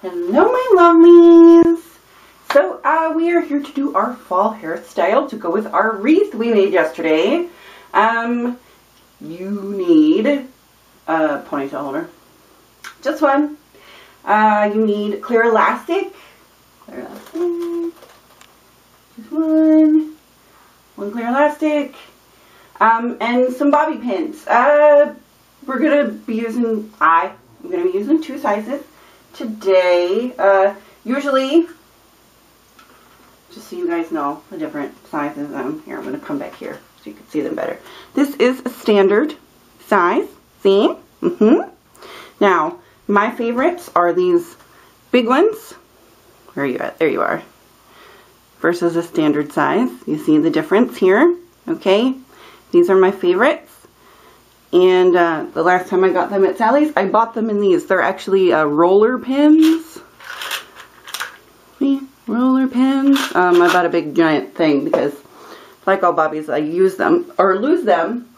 Hello my lovelies! So uh, we are here to do our fall hairstyle to go with our wreath we made yesterday. Um, you need a ponytail holder. Just one. Uh, you need clear elastic. Clear elastic. Just one. One clear elastic. Um, and some bobby pins. Uh, we're going to be using, I, I'm going to be using two sizes today. Uh, usually, just so you guys know the different sizes, um, here, I'm going to come back here so you can see them better. This is a standard size, see? Mm-hmm. Now, my favorites are these big ones. Where are you at? There you are. Versus a standard size. You see the difference here, okay? These are my favorites. And uh, the last time I got them at Sally's, I bought them in these. They're actually uh, roller pins. See? Roller pins. Um, I bought a big giant thing because, like all bobbies, I use them or lose them.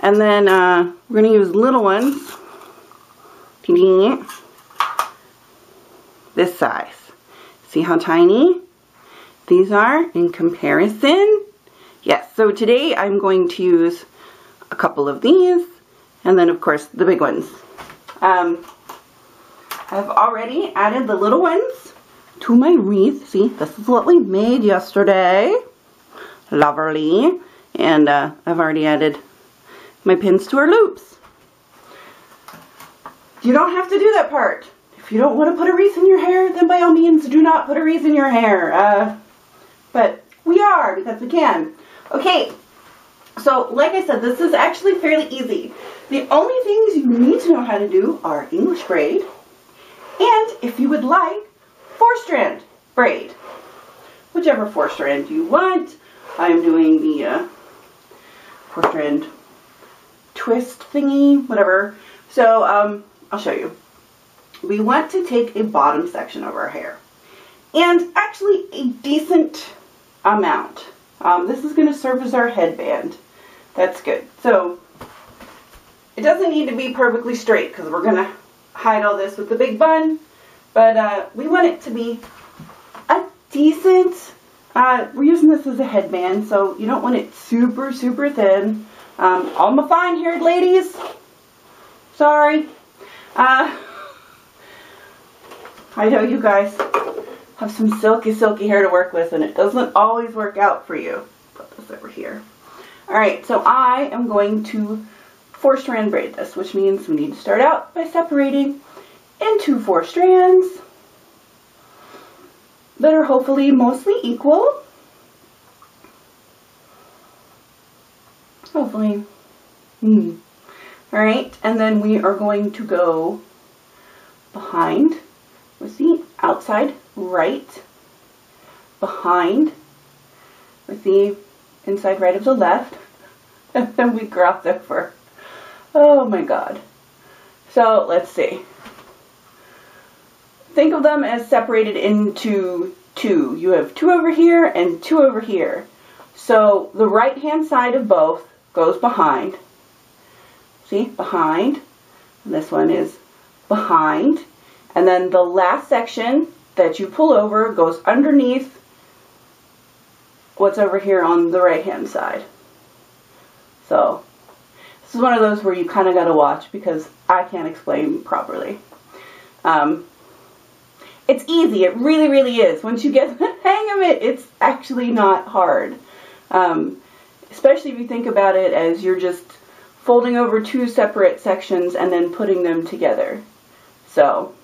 And then uh, we're going to use little ones. This size. See how tiny these are in comparison? Yes, so today I'm going to use a couple of these, and then of course the big ones. Um, I've already added the little ones to my wreath. See, this is what we made yesterday. Lovely. And uh, I've already added my pins to our loops. You don't have to do that part. If you don't want to put a wreath in your hair, then by all means do not put a wreath in your hair. Uh, but we are, because we can. Okay, so, like I said, this is actually fairly easy. The only things you need to know how to do are English braid, and if you would like, four-strand braid. Whichever four-strand you want. I'm doing the uh, four-strand twist thingy, whatever. So, um, I'll show you. We want to take a bottom section of our hair, and actually a decent amount. Um, this is going to serve as our headband. That's good. So it doesn't need to be perfectly straight because we're going to hide all this with the big bun. But uh, we want it to be a decent, uh, we're using this as a headband, so you don't want it super, super thin. Um, all my fine-haired ladies, sorry. Uh, I know you guys have some silky, silky hair to work with, and it doesn't always work out for you. Put this over here. Alright, so I am going to four strand braid this, which means we need to start out by separating into four strands that are hopefully mostly equal. Hopefully. Hmm. Alright, and then we are going to go behind with the outside right, behind with the inside right of the left, and then we cross over. Oh my god. So let's see. Think of them as separated into two. You have two over here and two over here. So the right hand side of both goes behind. See, behind. And this one is behind. And then the last section that you pull over goes underneath what's over here on the right hand side. So this is one of those where you kind of got to watch because I can't explain properly. Um, it's easy. It really, really is. Once you get the hang of it, it's actually not hard. Um, especially if you think about it as you're just folding over two separate sections and then putting them together. So,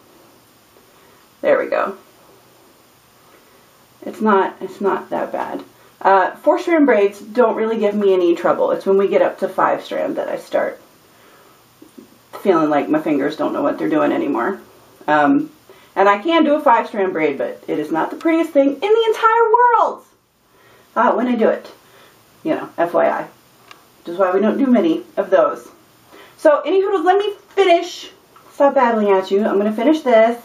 there we go. It's not, it's not that bad. Uh, four strand braids don't really give me any trouble. It's when we get up to five strand that I start feeling like my fingers don't know what they're doing anymore. Um, and I can do a five strand braid, but it is not the prettiest thing in the entire world uh, when I do it. You know, FYI. Which is why we don't do many of those. So, anywho, let me finish. Stop battling at you. I'm going to finish this.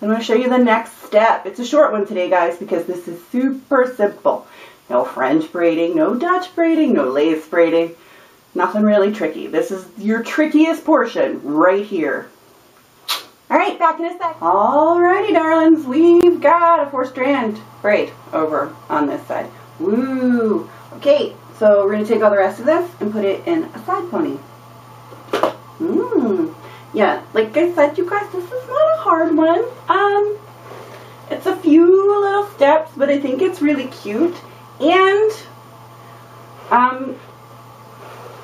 I'm going to show you the next step. It's a short one today, guys, because this is super simple. No French braiding, no Dutch braiding, no lace braiding. Nothing really tricky. This is your trickiest portion right here. Alright, back in a sec. Alrighty, darlings, we've got a four strand braid over on this side. Woo! Okay, so we're going to take all the rest of this and put it in a side pony. Mmm. Yeah, like I said, you guys, this is not a hard one. Um, it's a few little steps, but I think it's really cute. And, um,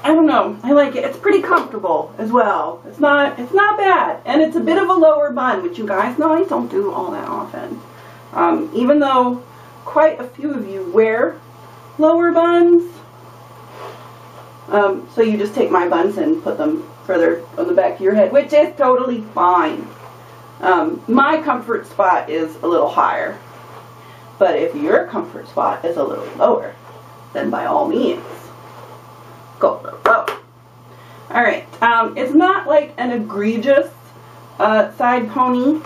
I don't know. I like it. It's pretty comfortable as well. It's not it's not bad. And it's a bit of a lower bun, which you guys know I don't do all that often. Um, even though quite a few of you wear lower buns. Um, so you just take my buns and put them further on the back of your head, which is totally fine. Um, my comfort spot is a little higher. But if your comfort spot is a little lower, then by all means, go road. Alright, um, it's not like an egregious uh, side pony.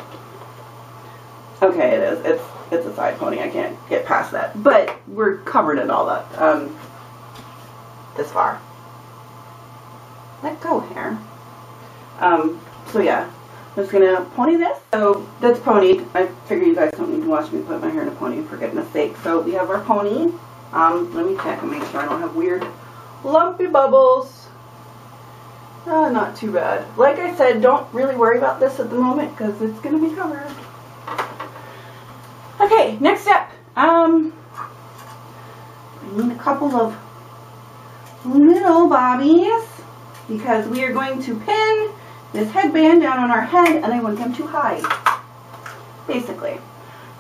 Okay, it is. It's it's a side pony. I can't get past that. But we're covered in all that. Um, this far. Let go, hair. Um, so yeah, I'm just gonna pony this. So that's ponied. I figure you guys don't need to watch me put my hair in a pony for goodness sake. So we have our pony. Um, let me check and make sure I don't have weird lumpy bubbles. Uh, not too bad. Like I said, don't really worry about this at the moment because it's to be covered. Okay, next step. Um, I need a couple of little bobbies because we are going to pin this headband down on our head and I want them to hide, basically.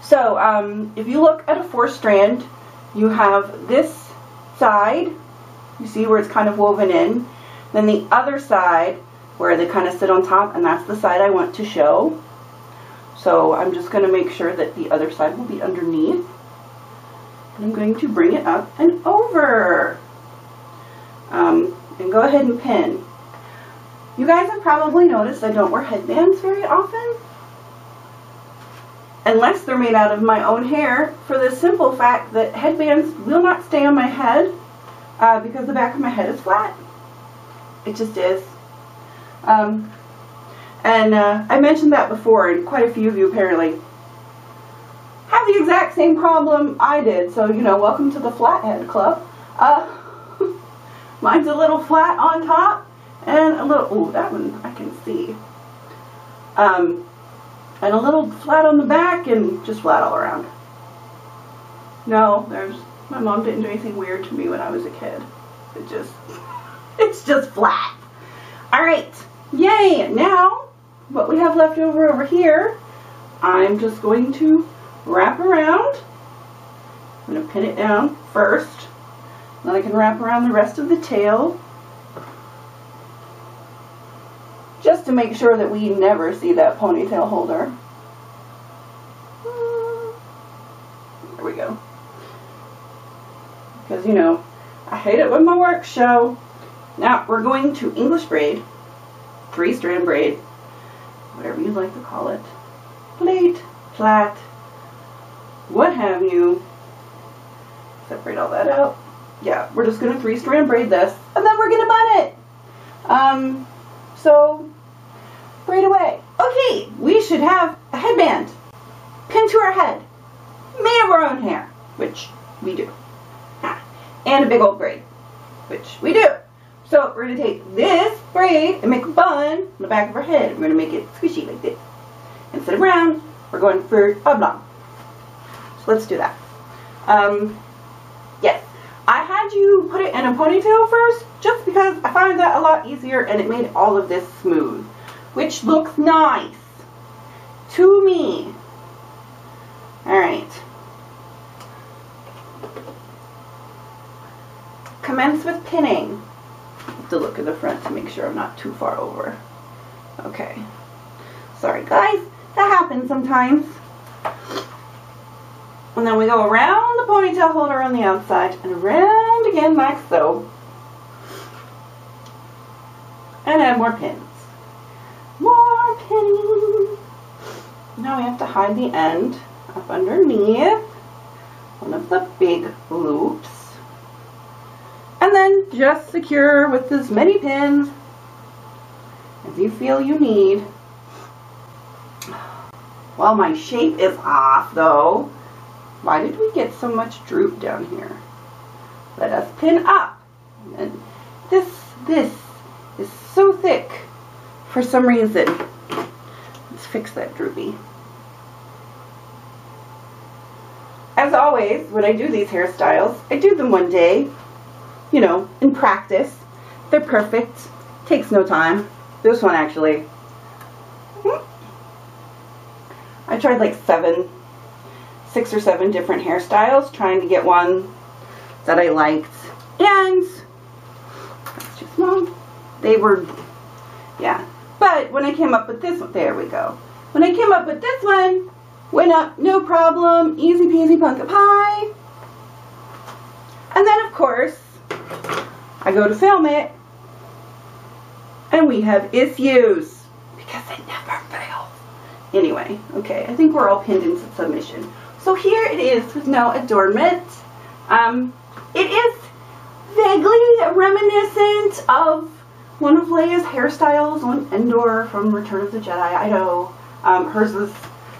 So um, if you look at a four strand, you have this side you see where it's kind of woven in. Then the other side where they kind of sit on top and that's the side I want to show. So I'm just going to make sure that the other side will be underneath. And I'm going to bring it up and over. Um, and go ahead and pin. You guys have probably noticed I don't wear headbands very often. Unless they're made out of my own hair for the simple fact that headbands will not stay on my head uh, because the back of my head is flat. It just is. Um, and uh, I mentioned that before, and quite a few of you apparently have the exact same problem I did. So, you know, welcome to the Flathead Club. Uh, mine's a little flat on top, and a little, oh, that one I can see. Um, and a little flat on the back, and just flat all around. No, there's my mom didn't do anything weird to me when I was a kid. It just, it's just flat. All right, yay. Now, what we have left over over here, I'm just going to wrap around. I'm going to pin it down first. Then I can wrap around the rest of the tail. Just to make sure that we never see that ponytail holder. There we go. Because, you know, I hate it when my work show. Now, we're going to English braid, three strand braid, whatever you'd like to call it, plait, plait, what have you. Separate all that out. Yeah, we're just going to three strand braid this, and then we're going to bun it. Um, so, braid away. Okay, we should have a headband pinned to our head, made of our own hair, which we do and a big old braid, which we do. So we're going to take this braid and make a bun on the back of our head. We're going to make it squishy like this. Instead of round, we're going for oblong. So let's do that. Um, I had you put it in a ponytail first just because I find that a lot easier and it made all of this smooth, which looks nice to me. All right. Commence with pinning. have to look at the front to make sure I'm not too far over. Okay. Sorry guys, that happens sometimes. And then we go around the ponytail holder on the outside and around again like so. And add more pins. More pinning. Now we have to hide the end up underneath one of the big loops. And then just secure with as many pins as you feel you need. Well, my shape is off though. Why did we get so much droop down here? Let us pin up. And this, this is so thick for some reason. Let's fix that droopy. As always, when I do these hairstyles, I do them one day, you know, in practice. They're perfect. Takes no time. This one actually. Hmm. I tried like seven, six or seven different hairstyles trying to get one that I liked. And that's too small. They were, yeah. But when I came up with this one, there we go. When I came up with this one, went up, no problem, easy peasy pumpkin pie. And then of course, I go to film it, and we have issues, because they never fails. Anyway, okay, I think we're all pinned into submission. So here it is with no adornment. Um, it is vaguely reminiscent of one of Leia's hairstyles on Endor from Return of the Jedi. I know um, hers was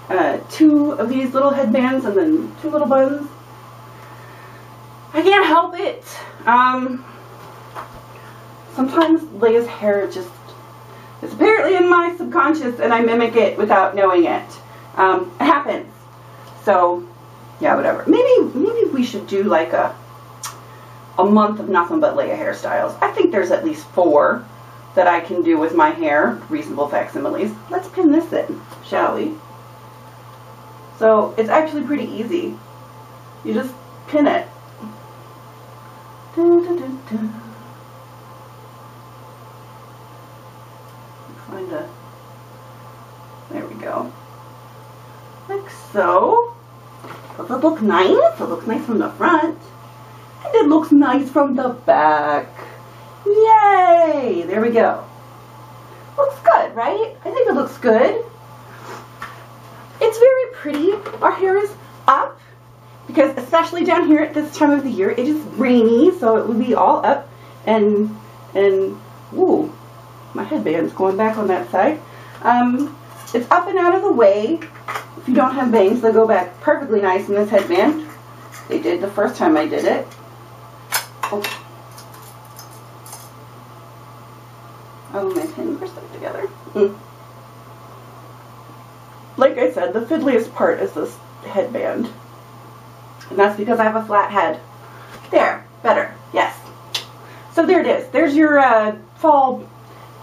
uh, two of these little headbands and then two little buns. I can't help it. Um, sometimes Leia's hair just is apparently in my subconscious and I mimic it without knowing it. Um, it happens. So, yeah, whatever. Maybe maybe we should do like a a month of nothing but Leia hairstyles. I think there's at least four that I can do with my hair, reasonable facsimiles. Let's pin this in, shall we? So it's actually pretty easy. You just pin it. Dun, dun, dun, Find a, there we go. Like so. Does it look nice? It looks nice from the front. And it looks nice from the back. Yay! There we go. Looks good, right? I think it looks good. It's very pretty. Our hair is up because especially down here at this time of the year, it is rainy, so it would be all up and, and, ooh, my headband's going back on that side. Um, it's up and out of the way. If you don't have bangs, they'll go back perfectly nice in this headband. They did the first time I did it. Oh. My pins are stuck together. Mm. Like I said, the fiddliest part is this headband. And that's because I have a flat head. There, better, yes. So there it is. There's your uh, fall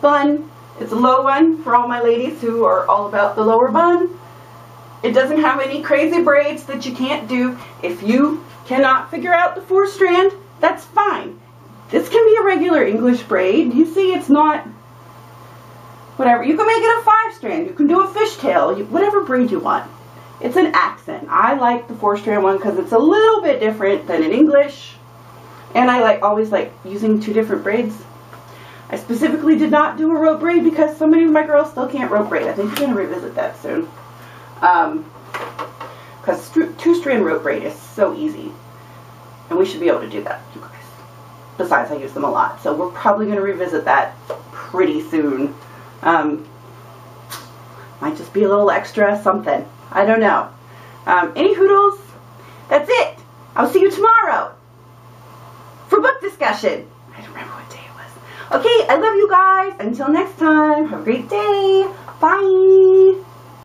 bun. It's a low one for all my ladies who are all about the lower bun. It doesn't have any crazy braids that you can't do. If you cannot figure out the four strand, that's fine. This can be a regular English braid. You see, it's not whatever. You can make it a five strand. You can do a fishtail, whatever braid you want. It's an accent. I like the four strand one because it's a little bit different than in English. And I like always like using two different braids. I specifically did not do a rope braid because so many of my girls still can't rope braid. I think we're going to revisit that soon. Um, because two strand rope braid is so easy. And we should be able to do that, you guys. Besides, I use them a lot. So we're probably going to revisit that pretty soon. Um, might just be a little extra something. I don't know. Um, any hoodles? That's it. I'll see you tomorrow for book discussion. I don't remember what day it was. Okay, I love you guys. Until next time, have a great day. Bye.